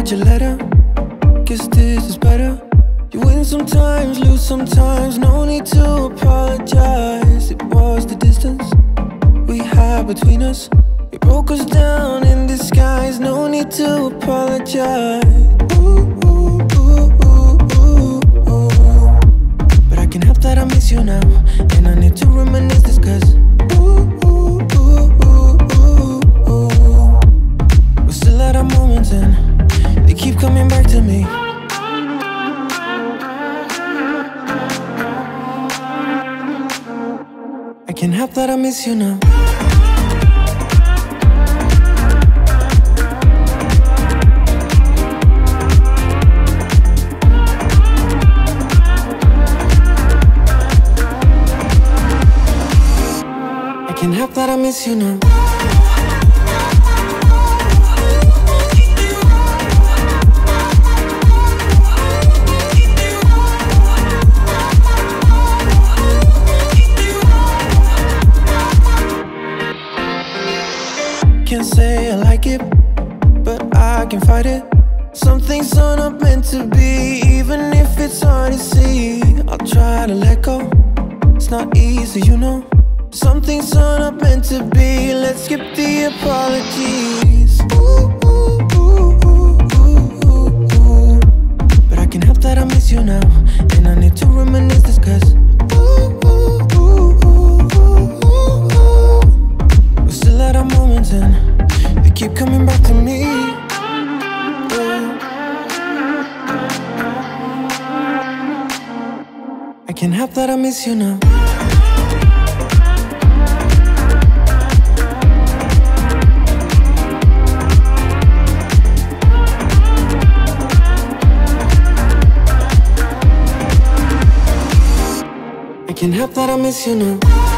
got your letter. Guess this is better. You win sometimes, lose sometimes. No need to apologize. It was the distance we had between us. It broke us down in disguise. No need to apologize. Ooh, can't help that I miss you now. I can't help that I miss you now. Can't say I like it, but I can fight it. Some things are not meant to be, even if it's hard to see. I'll try to let go. It's not easy, you know. Some things are not meant to be. Let's skip the apologies. Ooh, ooh, ooh, to me. Yeah. I can't help that I miss you now. I can't help that I miss you now.